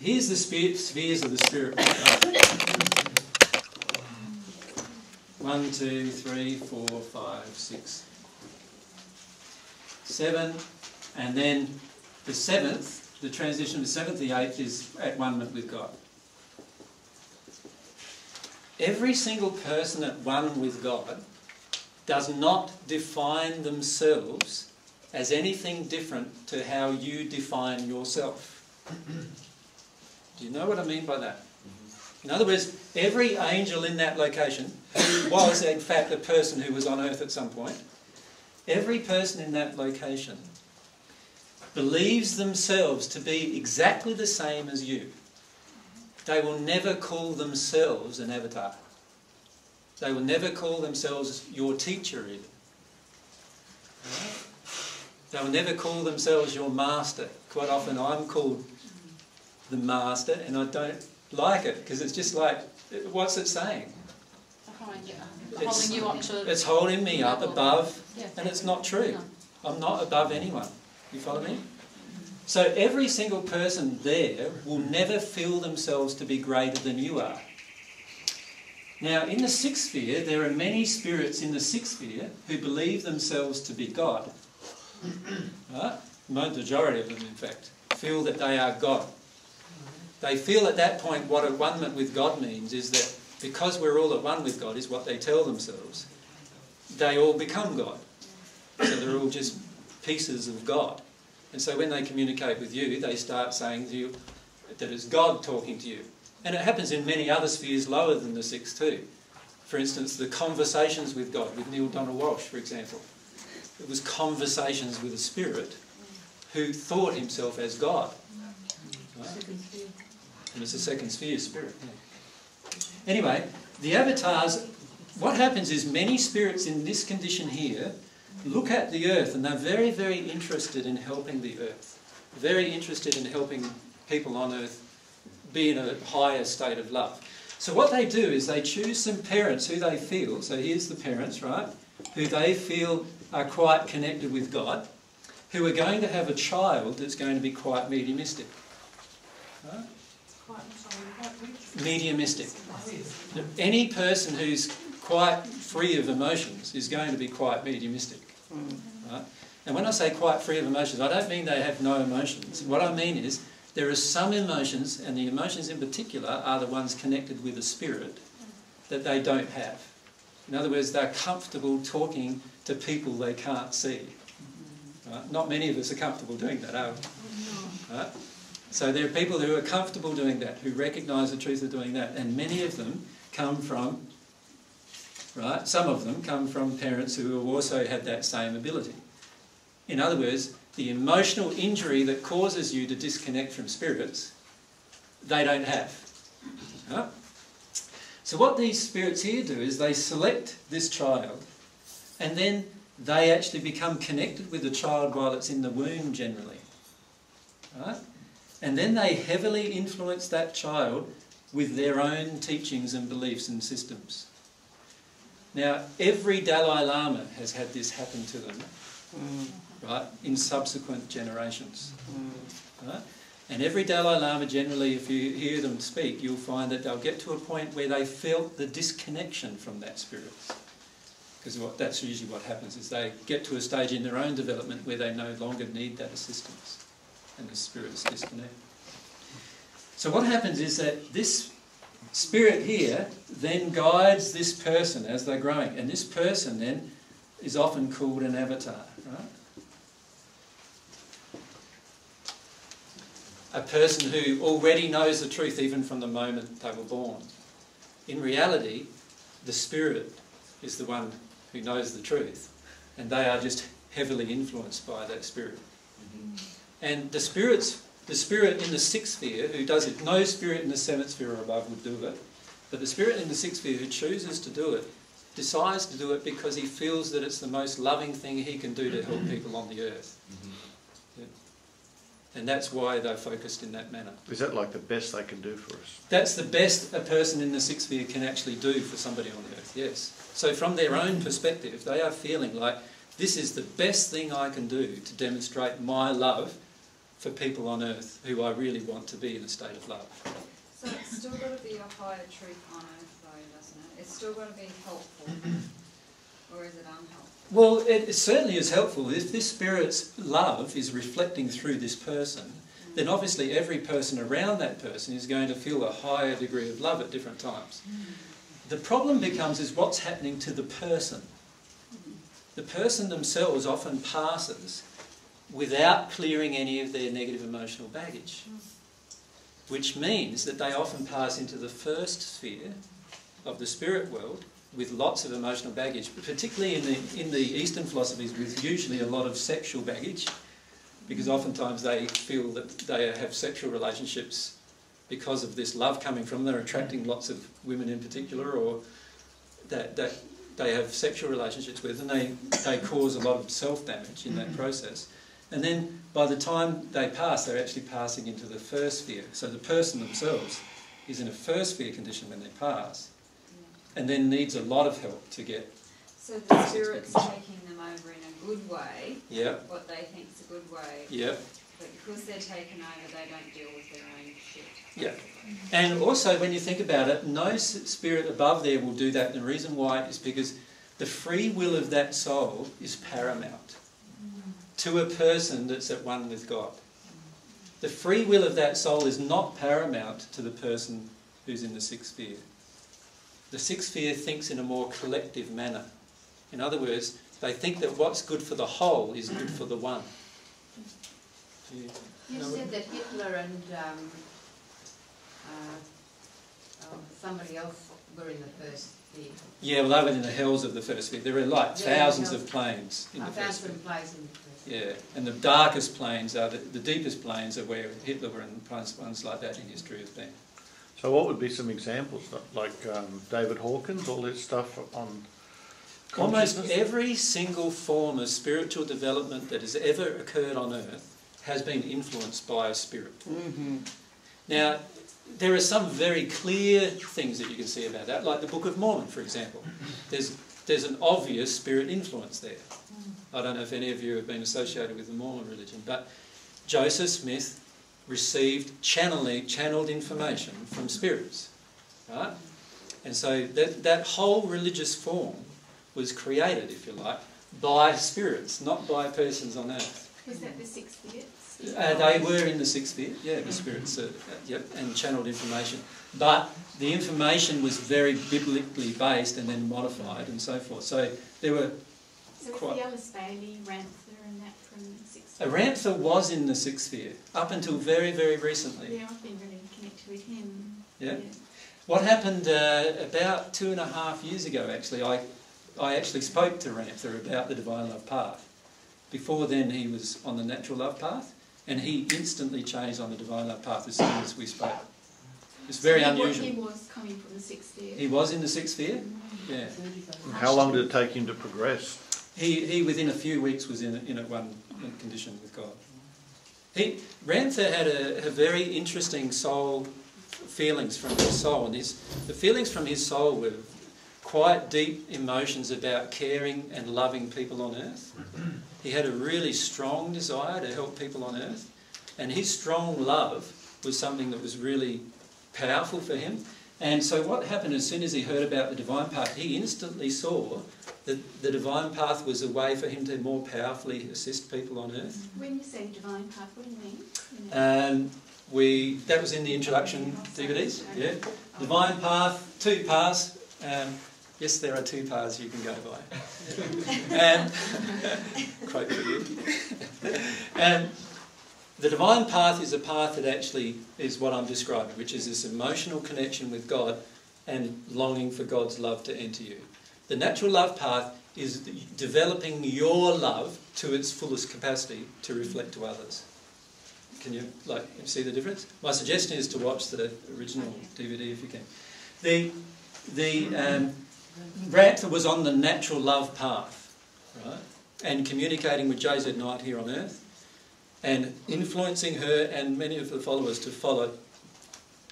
here's the spheres of the Spirit. One, two, three, four, five, six, seven, and then the seventh, the transition of the seventh, the eighth is at one with God. Every single person at one with God does not define themselves as anything different to how you define yourself. Do you know what I mean by that? In other words, every angel in that location, was in fact a person who was on earth at some point, every person in that location believes themselves to be exactly the same as you. They will never call themselves an avatar. They will never call themselves your teacher even. They will never call themselves your master. Quite often I'm called the master and I don't like it because it's just like, what's it saying? It's, it's holding me up above and it's not true. I'm not above anyone. You follow me? So every single person there will never feel themselves to be greater than you are. Now, in the sixth sphere, there are many spirits in the sixth sphere who believe themselves to be God. right? The majority of them, in fact, feel that they are God. They feel at that point what a one with God means is that because we're all at one with God, is what they tell themselves, they all become God. So they're all just pieces of God. And so when they communicate with you, they start saying to you that it's God talking to you. And it happens in many other spheres lower than the six too. For instance, the conversations with God, with Neale Donald Walsch, for example. It was conversations with a spirit who thought himself as God. Right? And it's a second sphere spirit. Anyway, the avatars, what happens is many spirits in this condition here look at the earth and they're very, very interested in helping the earth. Very interested in helping people on earth be in a higher state of love. So what they do is they choose some parents who they feel, so here's the parents, right, who they feel are quite connected with God, who are going to have a child that's going to be quite mediumistic. Right? Mediumistic. Any person who's quite free of emotions is going to be quite mediumistic. Right? And when I say quite free of emotions, I don't mean they have no emotions. What I mean is there are some emotions, and the emotions in particular are the ones connected with the spirit that they don't have. In other words, they're comfortable talking to people they can't see. Right? Not many of us are comfortable doing that, are we? Right? So there are people who are comfortable doing that, who recognise the truth of doing that, and many of them come from, right, some of them come from parents who also had that same ability. In other words, the emotional injury that causes you to disconnect from spirits, they don't have. So what these spirits here do is they select this child and then they actually become connected with the child while it's in the womb generally. Right? And then they heavily influence that child with their own teachings and beliefs and systems. Now, every Dalai Lama has had this happen to them, mm. right, in subsequent generations. Mm. Right? And every Dalai Lama, generally, if you hear them speak, you'll find that they'll get to a point where they felt the disconnection from that spirit. Because that's usually what happens, is they get to a stage in their own development where they no longer need that assistance and the spirits disconnect. So what happens is that this spirit here then guides this person as they're growing. And this person then is often called an avatar, right? A person who already knows the truth even from the moment they were born. In reality, the spirit is the one who knows the truth, and they are just heavily influenced by that spirit. And the spirits, the spirit in the sixth sphere who does it, no spirit in the seventh sphere or above would do it, but the spirit in the sixth sphere who chooses to do it, decides to do it because he feels that it's the most loving thing he can do to help people on the earth. Mm-hmm. Yeah. And that's why they're focused in that manner. Is that like the best they can do for us? That's the best a person in the sixth sphere can actually do for somebody on the earth, yes. So from their own perspective, they are feeling like this is the best thing I can do to demonstrate my love for people on earth who I really want to be in a state of love. So it's still got to be a higher truth on earth though, doesn't it? It's still got to be helpful. or is it unhelpful? Well, it, it certainly is helpful. If this Spirit's love is reflecting through this person, then obviously every person around that person is going to feel a higher degree of love at different times. The problem becomes is what's happening to the person. The person themselves often passes without clearing any of their negative emotional baggage, which means that they often pass into the first sphere of the spirit world with lots of emotional baggage, particularly in the, in the Eastern philosophies with usually a lot of sexual baggage, because oftentimes they feel that they have sexual relationships because of this love coming from them. They're attracting lots of women in particular, or that, that they have sexual relationships with, and they, they cause a lot of self-damage in that mm-hmm. process. And then by the time they pass, they're actually passing into the first sphere. So the person themselves is in a first sphere condition when they pass, and then needs a lot of help to get. So the spirit's taking them over in a good way, Yep, what they think's a good way, yep, but because they're taken over, they don't deal with their own shit. yep. And also, when you think about it, no spirit above there will do that. And the reason why is because the free will of that soul is paramount to a person that's at one with God. The free will of that soul is not paramount to the person who's in the sixth sphere. The sixth sphere thinks in a more collective manner. In other words, they think that what's good for the whole is good for the one. You- You No, said that Hitler and um, uh, oh, somebody else were in the first sphere. Yeah, well, they were in the hells of the first sphere. There were like Yeah, thousands of planes in I the first some sphere. place in the first sphere. Yeah, and the darkest planes are the, the deepest planes are where Hitler and ones, ones like that in history have been. So what would be some examples, like um, David Hawkins, all this stuff on Almost every single form of spiritual development that has ever occurred on earth has been influenced by a spirit. Now, there are some very clear things that you can see about that, like the Book of Mormon, for example. There's, there's an obvious spirit influence there. I don't know if any of you have been associated with the Mormon religion, but Joseph Smith received channeling, channeled information from spirits, right? And so that, that whole religious form was created, if you like, by spirits, not by persons on earth. Was that the six spirits? Uh, they were in the sixth sphere, yeah, the spirits, uh, uh, yep, and channeled information. But the information was very biblically based and then modified and so forth. So there were. So was Quite. the Alice Bailey, Ramtha and that from the six Arantha was in the sixth sphere up until very, very recently. Yeah, I've been really connected with him. Yeah. What happened uh, about two and a half years ago, actually, I, I actually spoke to Ramtha about the divine love path. Before then, he was on the natural love path, and he instantly changed on the divine love path as soon as we spoke. It's very so unusual. He was coming from the sixth sphere. He was in the sixth sphere, yeah. How long did it take him to progress? He, he within a few weeks was in, in a one condition with God. He, Ramtha had a, a very interesting soul feelings from his soul, and his, the feelings from his soul were quite deep emotions about caring and loving people on earth. He had a really strong desire to help people on earth, and his strong love was something that was really powerful for him. And so, what happened as soon as he heard about the divine path, he instantly saw that the divine path was a way for him to more powerfully assist people on earth. When you say divine path, what do you mean? You know? Um, we that was in the introduction DVDs. Yeah, divine path, two paths. Um, yes, there are two paths you can go by. and quite clear. and the divine path is a path that actually is what I'm describing, which is this emotional connection with God and longing for God's love to enter you. The natural love path is developing your love to its fullest capacity to reflect to others. Can you like see the difference? My suggestion is to watch the original DVD if you can. The the um, Ramtha was on the natural love path, right, and communicating with JZ Knight here on Earth, and influencing her and many of the followers to follow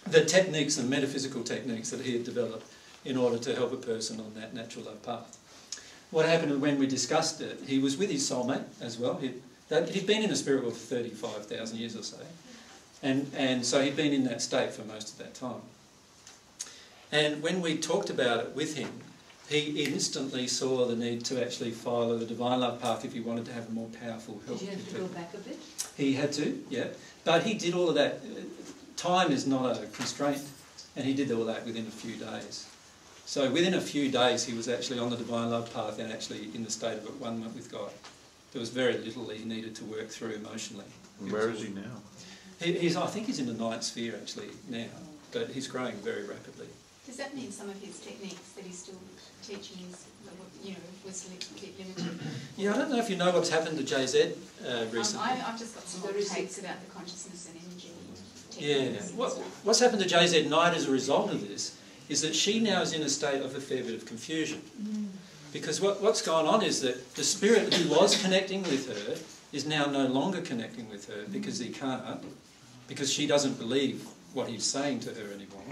the techniques and metaphysical techniques that he had developed in order to help a person on that natural love path. What happened when we discussed it? He was with his soulmate as well. He, That, he'd been in the spirit world for 35,000 years or so. And, and so he'd been in that state for most of that time. And when we talked about it with him, he instantly saw the need to actually follow the divine love path if he wanted to have a more powerful help. Did you have to go back a bit? He had to, yeah. But he did all of that. Uh, time is not a constraint, and he did all that within a few days. So within a few days, he was actually on the divine love path and actually in the state of at one month with God. There was very little he needed to work through emotionally. Where is he now? He, he's, I think he's in the ninth sphere actually now, but he's growing very rapidly. Does that mean some of his techniques that he's still teaching is, you know, was a bit limited? Yeah, I don't know if you know what's happened to JZ uh, Um, recently. I, I've just got some takes about the consciousness and energy. Yeah. What, what's happened to JZ Knight as a result of this is that she now is in a state of a fair bit of confusion. Because what, what's gone on is that the spirit who was connecting with her is now no longer connecting with her because he can't, because she doesn't believe what he's saying to her anymore.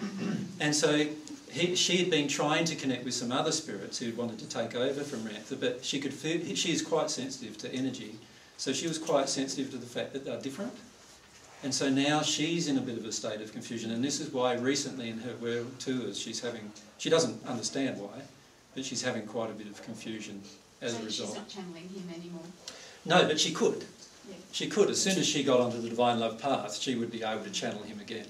And so he, she had been trying to connect with some other spirits who wanted to take over from Ramtha, but she could feel, she is quite sensitive to energy, so she was quite sensitive to the fact that they're different. And so now she's in a bit of a state of confusion, and this is why recently in her world tours she's having, she doesn't understand why, but she's having quite a bit of confusion as so a she's result. not channeling him anymore. No, but she could. Yeah. She could. As soon as she got onto the divine love path, she would be able to channel him again.